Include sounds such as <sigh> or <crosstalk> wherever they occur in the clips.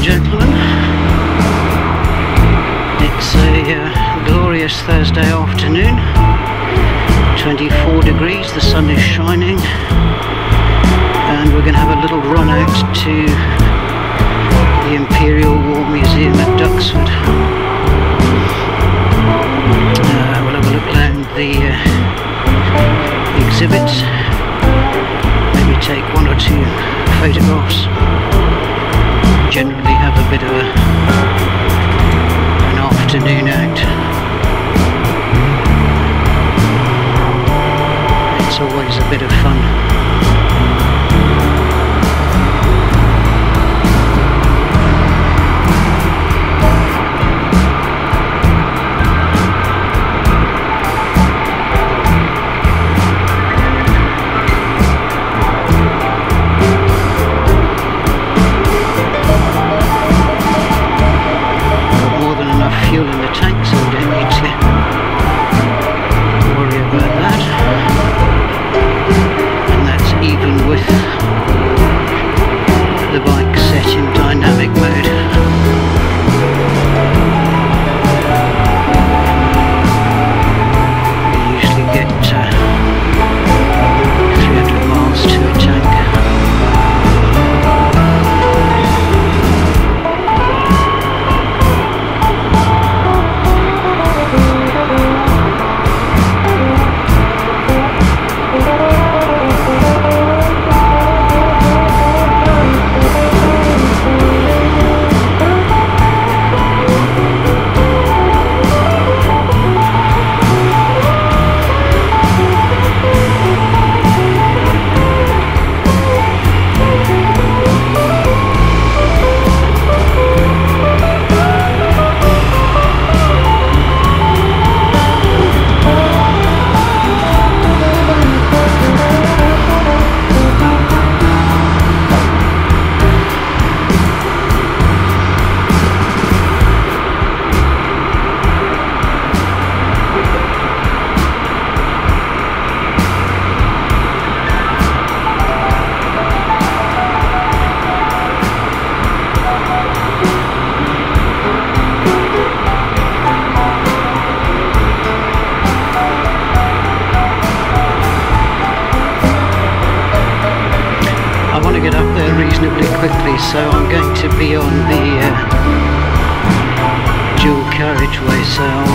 and gentlemen. It's a uh, glorious Thursday afternoon. 24 degrees, the sun is shining, and we're going to have a little run out to the Imperial War Museum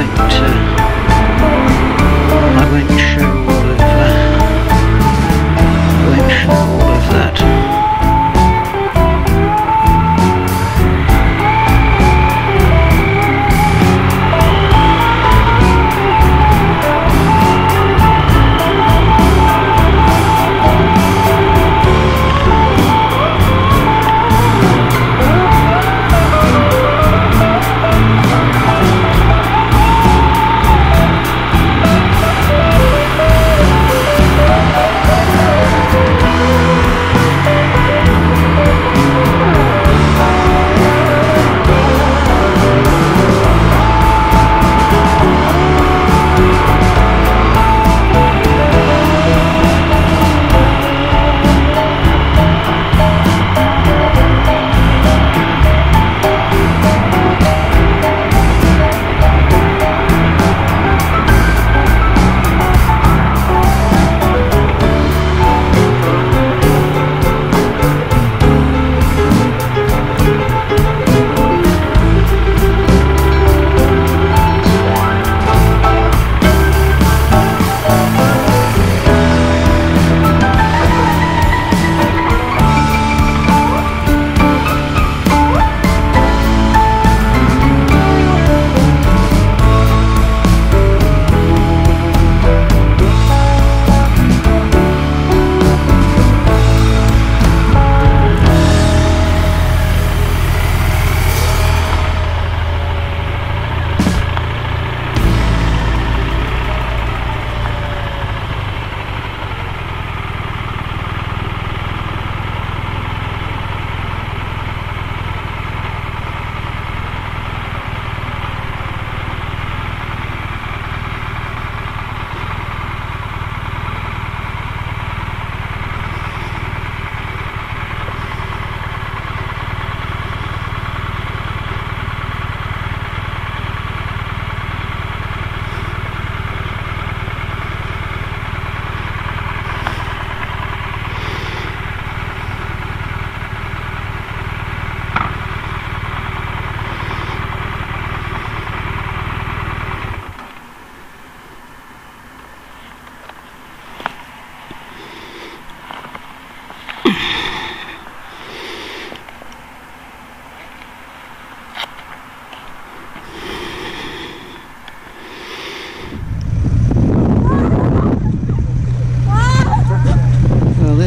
so I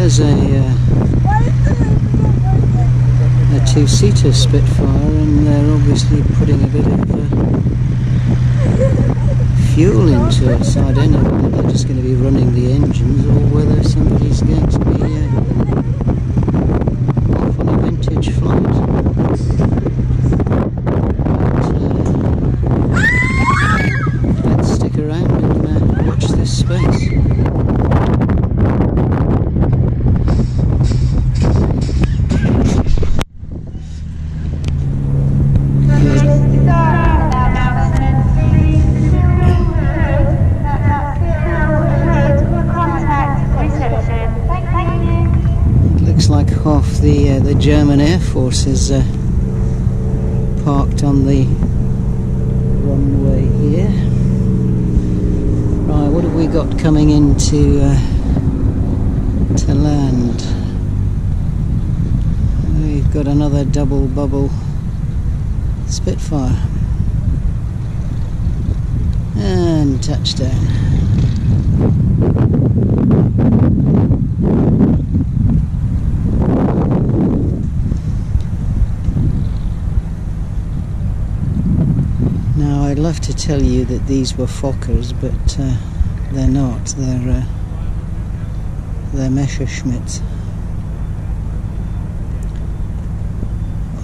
is a, uh, a two-seater Spitfire and they're obviously putting a bit of uh, fuel into it so I don't know whether they're just going to be running the engines or whether somebody's going to be uh, off on a vintage flight. Is uh, parked on the runway here. Right, what have we got coming into uh, to land? We've got another double bubble Spitfire and touchdown. I'd love to tell you that these were Fokkers, but uh, they're not. They're uh, they're Messerschmitts,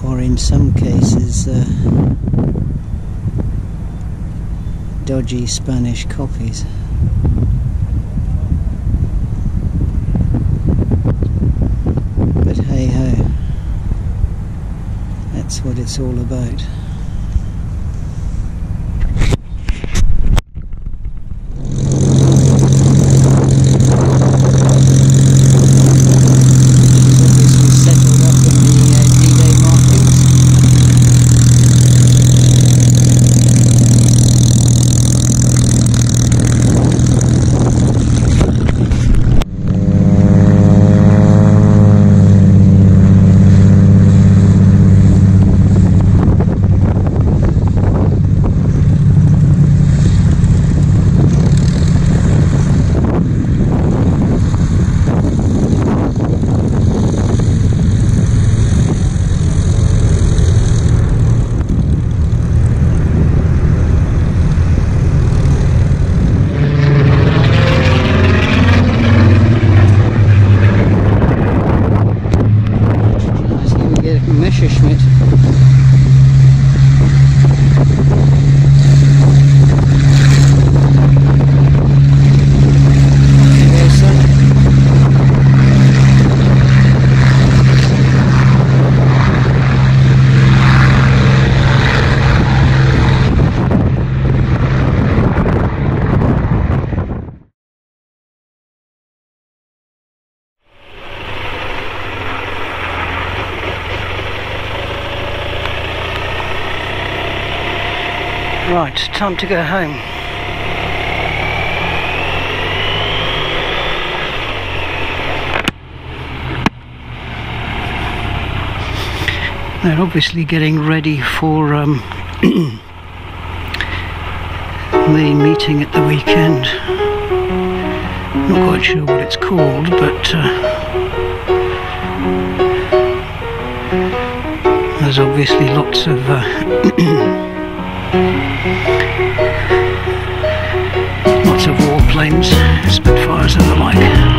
or in some cases, uh, dodgy Spanish copies. But hey ho, that's what it's all about. obviously settled up in the uh, D-Day markings. Right, here we get Messerschmitt. There, son. Right, time to go home. They're obviously getting ready for um, <clears throat> the meeting at the weekend. Not quite sure what it's called, but uh, there's obviously lots of uh, <clears throat> Lots of warplanes, Spitfires and the like.